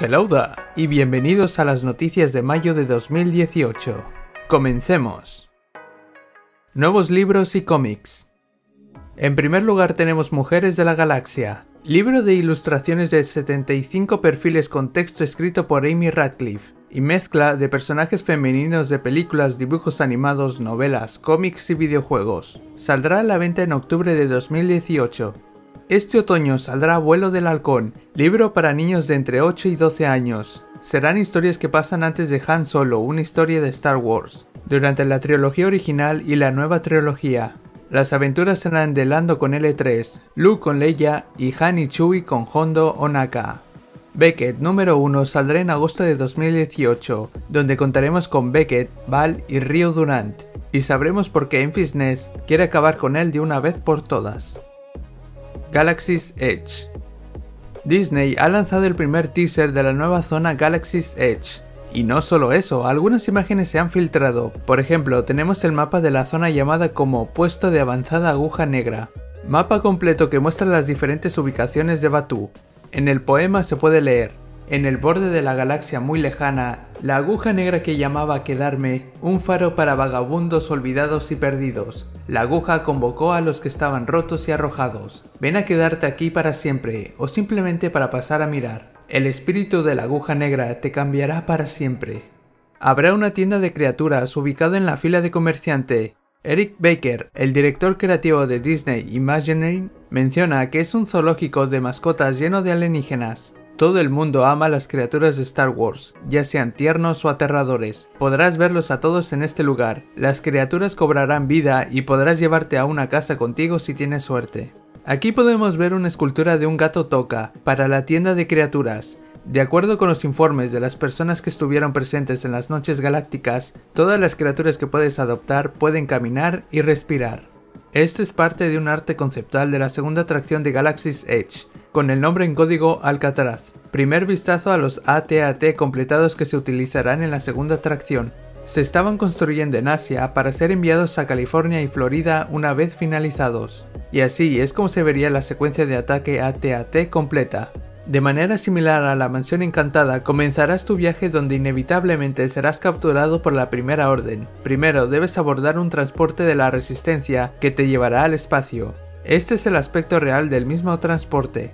Hello there, y bienvenidos a las noticias de mayo de 2018. Comencemos. Nuevos libros y cómics. En primer lugar tenemos Mujeres de la Galaxia, libro de ilustraciones de 75 perfiles con texto escrito por Amy Radcliffe y mezcla de personajes femeninos de películas, dibujos animados, novelas, cómics y videojuegos. Saldrá a la venta en octubre de 2018 este otoño saldrá Vuelo del Halcón, libro para niños de entre 8 y 12 años. Serán historias que pasan antes de Han Solo, una historia de Star Wars, durante la trilogía original y la nueva trilogía. Las aventuras serán de Lando con L3, Luke con Leia y Han y Chewie con Hondo Onaka. Beckett número 1 saldrá en agosto de 2018, donde contaremos con Beckett, Val y Rio Durant, y sabremos por qué Enfys Nest quiere acabar con él de una vez por todas. Galaxy's Edge. Disney ha lanzado el primer teaser de la nueva zona Galaxy's Edge. Y no solo eso, algunas imágenes se han filtrado. Por ejemplo, tenemos el mapa de la zona llamada como Puesto de Avanzada Aguja Negra. Mapa completo que muestra las diferentes ubicaciones de Batu. En el poema se puede leer, en el borde de la galaxia muy lejana, la aguja negra que llamaba a quedarme, un faro para vagabundos olvidados y perdidos. La aguja convocó a los que estaban rotos y arrojados. Ven a quedarte aquí para siempre, o simplemente para pasar a mirar. El espíritu de la aguja negra te cambiará para siempre. Habrá una tienda de criaturas ubicada en la fila de comerciante. Eric Baker, el director creativo de Disney Imagineering, menciona que es un zoológico de mascotas lleno de alienígenas. Todo el mundo ama las criaturas de Star Wars, ya sean tiernos o aterradores. Podrás verlos a todos en este lugar. Las criaturas cobrarán vida y podrás llevarte a una casa contigo si tienes suerte. Aquí podemos ver una escultura de un gato toca para la tienda de criaturas. De acuerdo con los informes de las personas que estuvieron presentes en las noches galácticas, todas las criaturas que puedes adoptar pueden caminar y respirar. Esto es parte de un arte conceptual de la segunda atracción de Galaxy's Edge, con el nombre en código Alcatraz. Primer vistazo a los ATAT completados que se utilizarán en la segunda atracción. Se estaban construyendo en Asia para ser enviados a California y Florida una vez finalizados. Y así es como se vería la secuencia de ataque ATAT completa. De manera similar a la mansión encantada, comenzarás tu viaje donde inevitablemente serás capturado por la primera orden. Primero debes abordar un transporte de la resistencia que te llevará al espacio. Este es el aspecto real del mismo transporte.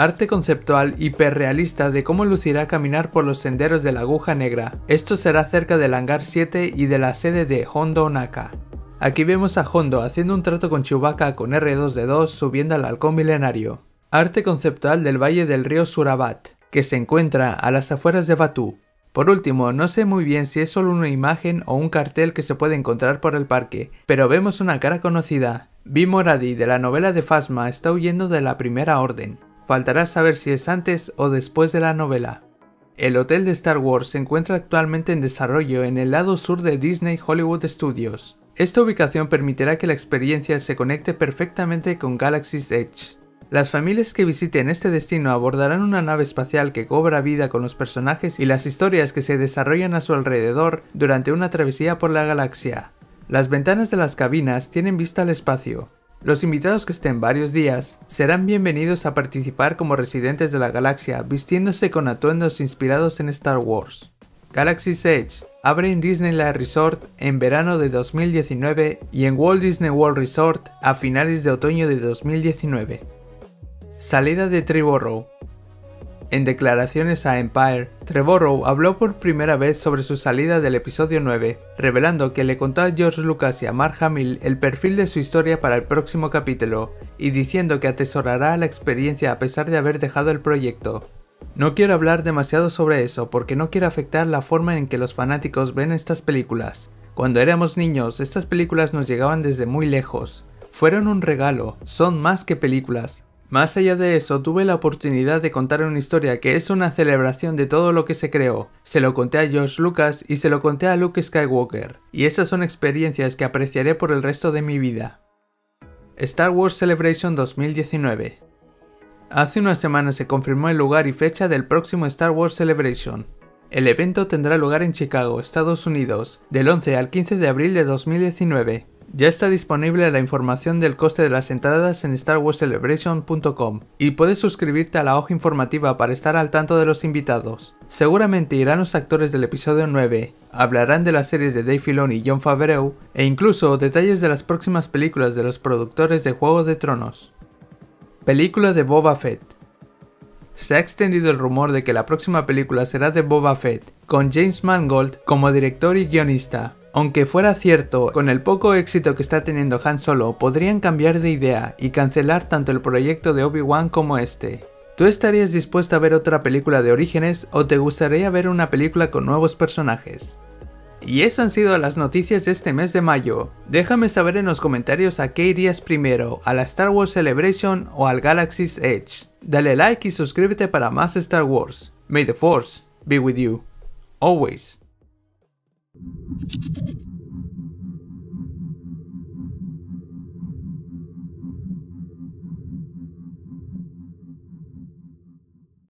Arte conceptual hiperrealista de cómo lucirá caminar por los senderos de la aguja negra. Esto será cerca del hangar 7 y de la sede de Hondo Naka. Aquí vemos a Hondo haciendo un trato con Chewbacca con R2D2 subiendo al halcón milenario. Arte conceptual del valle del río Surabat, que se encuentra a las afueras de Batu. Por último, no sé muy bien si es solo una imagen o un cartel que se puede encontrar por el parque, pero vemos una cara conocida. B. Moradi de la novela de Fasma está huyendo de la Primera Orden. Faltará saber si es antes o después de la novela. El hotel de Star Wars se encuentra actualmente en desarrollo en el lado sur de Disney Hollywood Studios. Esta ubicación permitirá que la experiencia se conecte perfectamente con Galaxy's Edge. Las familias que visiten este destino abordarán una nave espacial que cobra vida con los personajes y las historias que se desarrollan a su alrededor durante una travesía por la galaxia. Las ventanas de las cabinas tienen vista al espacio, los invitados que estén varios días serán bienvenidos a participar como residentes de la galaxia vistiéndose con atuendos inspirados en Star Wars. Galaxy's Edge abre en Disneyland Resort en verano de 2019 y en Walt Disney World Resort a finales de otoño de 2019. Salida de Trevorrow en declaraciones a Empire, Trevorrow habló por primera vez sobre su salida del episodio 9, revelando que le contó a George Lucas y a Mark Hamill el perfil de su historia para el próximo capítulo, y diciendo que atesorará la experiencia a pesar de haber dejado el proyecto. No quiero hablar demasiado sobre eso porque no quiero afectar la forma en que los fanáticos ven estas películas. Cuando éramos niños, estas películas nos llegaban desde muy lejos. Fueron un regalo, son más que películas, más allá de eso, tuve la oportunidad de contar una historia que es una celebración de todo lo que se creó. Se lo conté a George Lucas y se lo conté a Luke Skywalker, y esas son experiencias que apreciaré por el resto de mi vida. Star Wars Celebration 2019 Hace unas semanas se confirmó el lugar y fecha del próximo Star Wars Celebration. El evento tendrá lugar en Chicago, Estados Unidos, del 11 al 15 de abril de 2019. Ya está disponible la información del coste de las entradas en StarWarsCelebration.com y puedes suscribirte a la hoja informativa para estar al tanto de los invitados. Seguramente irán los actores del episodio 9, hablarán de las series de Dave Filoni y John Favreau e incluso detalles de las próximas películas de los productores de Juego de Tronos. Película de Boba Fett se ha extendido el rumor de que la próxima película será de Boba Fett, con James Mangold como director y guionista. Aunque fuera cierto, con el poco éxito que está teniendo Han Solo, podrían cambiar de idea y cancelar tanto el proyecto de Obi-Wan como este. ¿Tú estarías dispuesto a ver otra película de orígenes o te gustaría ver una película con nuevos personajes? Y esas han sido las noticias de este mes de mayo. Déjame saber en los comentarios a qué irías primero, a la Star Wars Celebration o al Galaxy's Edge. Dale like y suscríbete para más Star Wars. May the Force be with you. Always. Thank you.